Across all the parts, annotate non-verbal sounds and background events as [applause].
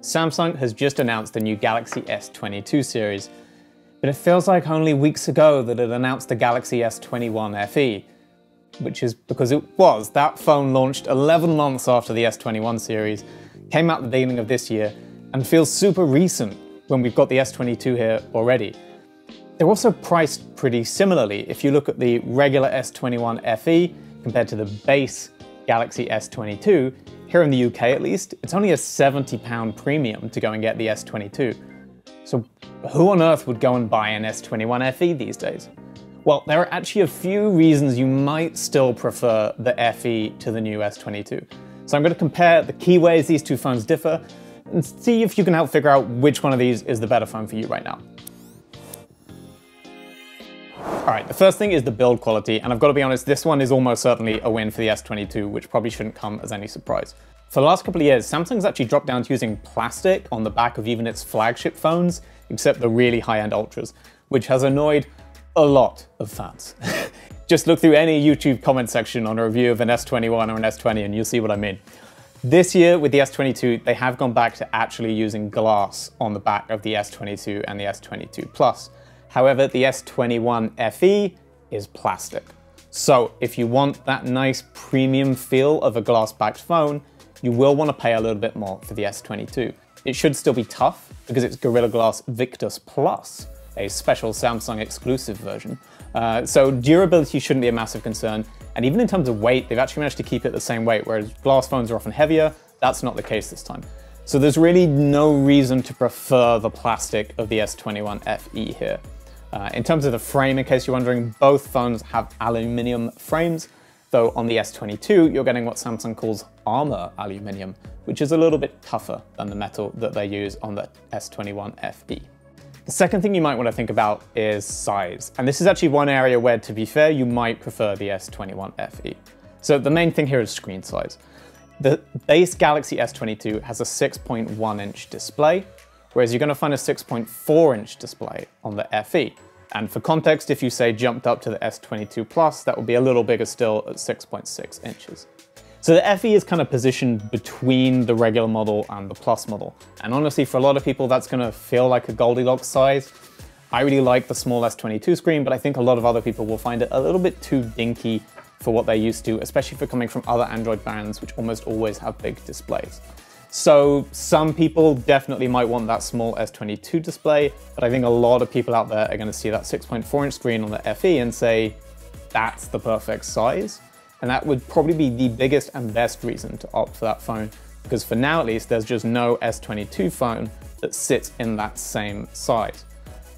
Samsung has just announced the new Galaxy S22 series, but it feels like only weeks ago that it announced the Galaxy S21 FE, which is because it was. That phone launched 11 months after the S21 series, came out the beginning of this year, and feels super recent when we've got the S22 here already. They're also priced pretty similarly. If you look at the regular S21 FE compared to the base Galaxy S22, here in the UK at least, it's only a £70 premium to go and get the S22. So who on earth would go and buy an S21 FE these days? Well, there are actually a few reasons you might still prefer the FE to the new S22. So I'm going to compare the key ways these two phones differ and see if you can help figure out which one of these is the better phone for you right now. All right, the first thing is the build quality, and I've got to be honest, this one is almost certainly a win for the S22, which probably shouldn't come as any surprise. For the last couple of years, Samsung's actually dropped down to using plastic on the back of even its flagship phones, except the really high-end Ultras, which has annoyed a lot of fans. [laughs] Just look through any YouTube comment section on a review of an S21 or an S20 and you'll see what I mean. This year with the S22, they have gone back to actually using glass on the back of the S22 and the S22 Plus. However, the S21 FE is plastic. So if you want that nice premium feel of a glass-backed phone, you will want to pay a little bit more for the S22. It should still be tough because it's Gorilla Glass Victus Plus, a special Samsung exclusive version. Uh, so durability shouldn't be a massive concern. And even in terms of weight, they've actually managed to keep it the same weight, whereas glass phones are often heavier. That's not the case this time. So there's really no reason to prefer the plastic of the S21 FE here. Uh, in terms of the frame, in case you're wondering, both phones have aluminium frames, though on the S22 you're getting what Samsung calls armor aluminium, which is a little bit tougher than the metal that they use on the S21 FE. The second thing you might want to think about is size, and this is actually one area where, to be fair, you might prefer the S21 FE. So the main thing here is screen size. The base Galaxy S22 has a 6.1 inch display, whereas you're going to find a 6.4 inch display on the FE. And for context, if you say jumped up to the S22 Plus, that would be a little bigger still at 6.6 inches. So the FE is kind of positioned between the regular model and the Plus model. And honestly, for a lot of people, that's going to feel like a Goldilocks size. I really like the small S22 screen, but I think a lot of other people will find it a little bit too dinky for what they're used to, especially for coming from other Android brands, which almost always have big displays. So some people definitely might want that small S22 display, but I think a lot of people out there are gonna see that 6.4 inch screen on the FE and say, that's the perfect size. And that would probably be the biggest and best reason to opt for that phone, because for now at least, there's just no S22 phone that sits in that same size.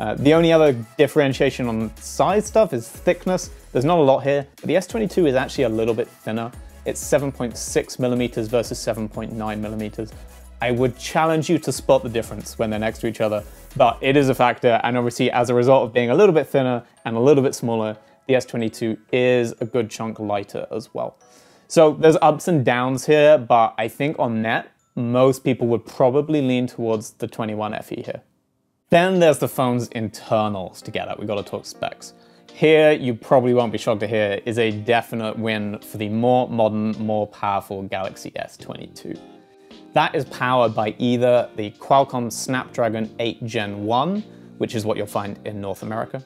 Uh, the only other differentiation on size stuff is thickness. There's not a lot here, but the S22 is actually a little bit thinner. It's 7.6 millimeters versus 7.9 millimeters. I would challenge you to spot the difference when they're next to each other, but it is a factor, and obviously as a result of being a little bit thinner and a little bit smaller, the S22 is a good chunk lighter as well. So there's ups and downs here, but I think on net, most people would probably lean towards the 21 FE here. Then there's the phone's internals to get at. We've got to talk specs. Here, you probably won't be shocked to hear, is a definite win for the more modern, more powerful Galaxy S22. That is powered by either the Qualcomm Snapdragon 8 Gen 1, which is what you'll find in North America,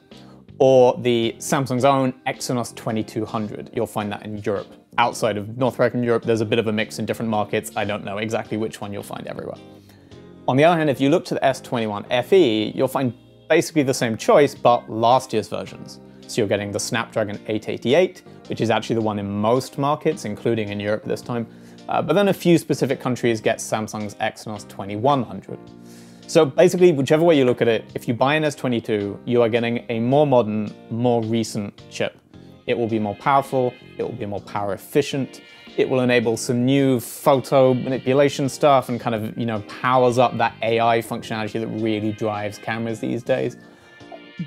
or the Samsung's own Exynos 2200. You'll find that in Europe. Outside of North America and Europe, there's a bit of a mix in different markets. I don't know exactly which one you'll find everywhere. On the other hand, if you look to the S21 FE, you'll find basically the same choice, but last year's versions. So you're getting the Snapdragon 888, which is actually the one in most markets, including in Europe this time. Uh, but then a few specific countries get Samsung's Exynos 2100. So basically, whichever way you look at it, if you buy an S22, you are getting a more modern, more recent chip. It will be more powerful, it will be more power efficient, it will enable some new photo manipulation stuff and kind of, you know, powers up that AI functionality that really drives cameras these days.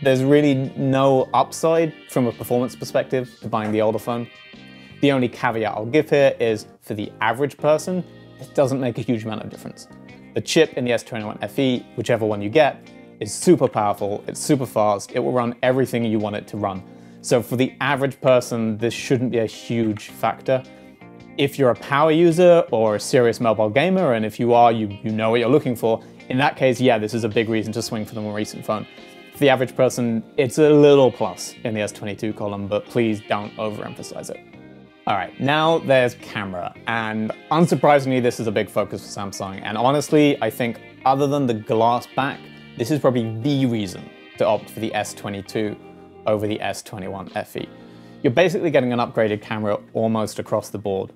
There's really no upside from a performance perspective to buying the older phone. The only caveat I'll give here is for the average person, it doesn't make a huge amount of difference. The chip in the S21 FE, whichever one you get, is super powerful, it's super fast, it will run everything you want it to run. So for the average person, this shouldn't be a huge factor. If you're a power user or a serious mobile gamer, and if you are, you, you know what you're looking for, in that case, yeah, this is a big reason to swing for the more recent phone. For the average person, it's a little plus in the S22 column, but please don't overemphasize it. All right, now there's camera, and unsurprisingly, this is a big focus for Samsung, and honestly, I think other than the glass back, this is probably the reason to opt for the S22 over the S21 FE. You're basically getting an upgraded camera almost across the board.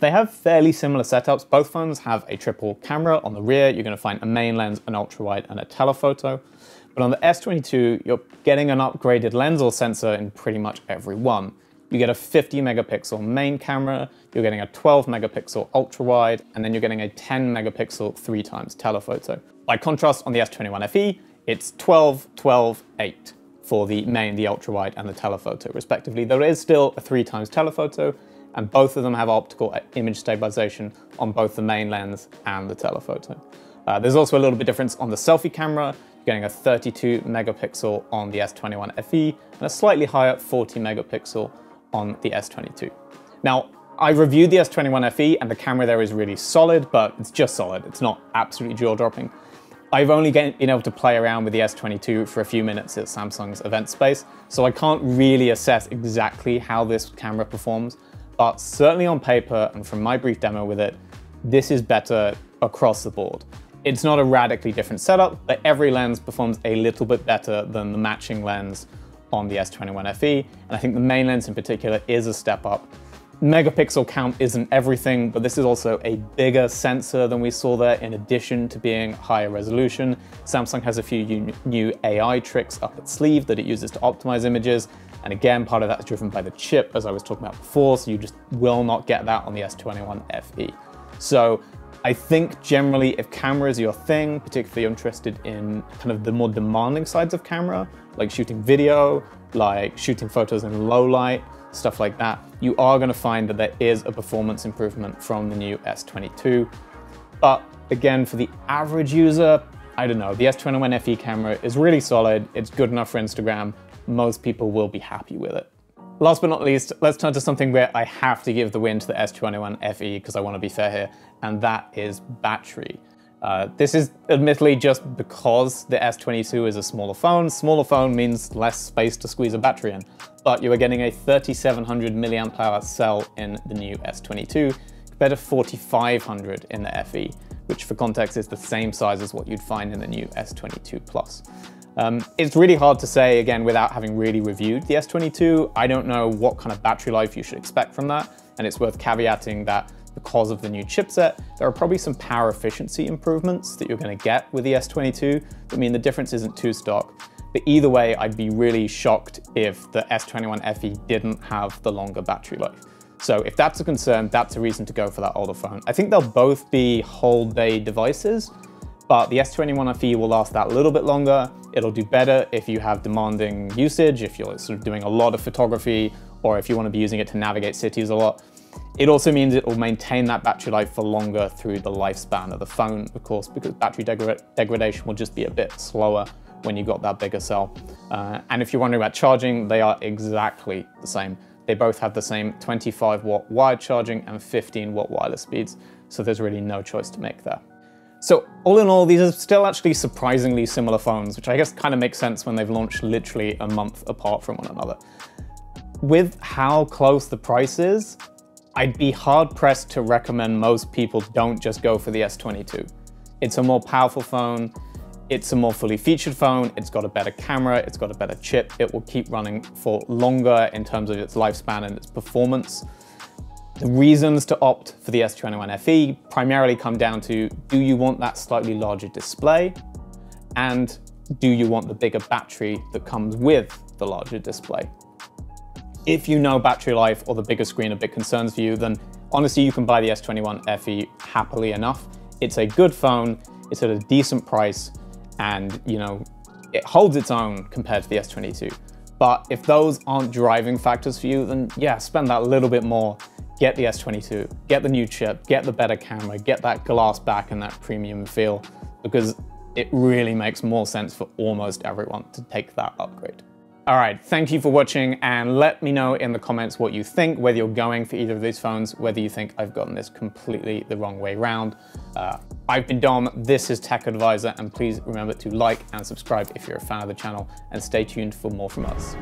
They have fairly similar setups. Both phones have a triple camera. On the rear, you're going to find a main lens, an ultra-wide, and a telephoto. But on the S22, you're getting an upgraded lens or sensor in pretty much every one. You get a 50 megapixel main camera, you're getting a 12 megapixel ultra-wide, and then you're getting a 10 megapixel three times telephoto. By contrast, on the S21 FE, it's 12, 12, 8 for the main, the ultra-wide, and the telephoto, respectively. There is still a three times telephoto, and both of them have optical image stabilization on both the main lens and the telephoto. Uh, there's also a little bit difference on the selfie camera, getting a 32 megapixel on the S21 FE and a slightly higher 40 megapixel on the S22. Now, I reviewed the S21 FE and the camera there is really solid, but it's just solid. It's not absolutely jaw-dropping. I've only been able to play around with the S22 for a few minutes at Samsung's event space, so I can't really assess exactly how this camera performs, but certainly on paper and from my brief demo with it, this is better across the board. It's not a radically different setup, but every lens performs a little bit better than the matching lens on the S21 FE, and I think the main lens in particular is a step up. Megapixel count isn't everything, but this is also a bigger sensor than we saw there in addition to being higher resolution. Samsung has a few new AI tricks up its sleeve that it uses to optimize images, and again, part of that is driven by the chip, as I was talking about before, so you just will not get that on the S21 FE. So I think generally if camera is your thing, particularly interested in kind of the more demanding sides of camera, like shooting video, like shooting photos in low light, stuff like that, you are gonna find that there is a performance improvement from the new S22. But again, for the average user, I don't know, the S21 FE camera is really solid, it's good enough for Instagram, most people will be happy with it. Last but not least, let's turn to something where I have to give the win to the S21 FE because I want to be fair here, and that is battery. Uh, this is admittedly just because the S22 is a smaller phone. Smaller phone means less space to squeeze a battery in, but you are getting a 3700 milliamp hour cell in the new S22 compared to 4500 in the FE, which for context is the same size as what you'd find in the new S22 Plus. Um, it's really hard to say, again, without having really reviewed the S22. I don't know what kind of battery life you should expect from that, and it's worth caveating that because of the new chipset, there are probably some power efficiency improvements that you're gonna get with the S22 that mean the difference isn't too stock. But either way, I'd be really shocked if the S21 FE didn't have the longer battery life. So if that's a concern, that's a reason to go for that older phone. I think they'll both be whole day devices, but the S21 FE will last that little bit longer. It'll do better if you have demanding usage, if you're sort of doing a lot of photography, or if you want to be using it to navigate cities a lot. It also means it will maintain that battery life for longer through the lifespan of the phone, of course, because battery degra degradation will just be a bit slower when you've got that bigger cell. Uh, and if you're wondering about charging, they are exactly the same. They both have the same 25 watt wired charging and 15 watt wireless speeds, so there's really no choice to make there. So all in all, these are still actually surprisingly similar phones, which I guess kind of makes sense when they've launched literally a month apart from one another. With how close the price is, I'd be hard pressed to recommend most people don't just go for the S22. It's a more powerful phone, it's a more fully featured phone, it's got a better camera, it's got a better chip, it will keep running for longer in terms of its lifespan and its performance. The reasons to opt for the S21 FE primarily come down to, do you want that slightly larger display? And do you want the bigger battery that comes with the larger display? If you know battery life or the bigger screen are big concerns for you, then honestly, you can buy the S21 FE happily enough. It's a good phone, it's at a decent price, and you know, it holds its own compared to the S22. But if those aren't driving factors for you, then yeah, spend that little bit more get the S22, get the new chip, get the better camera, get that glass back and that premium feel, because it really makes more sense for almost everyone to take that upgrade. All right, thank you for watching and let me know in the comments what you think, whether you're going for either of these phones, whether you think I've gotten this completely the wrong way round. Uh, I've been Dom, this is Tech Advisor, and please remember to like and subscribe if you're a fan of the channel, and stay tuned for more from us.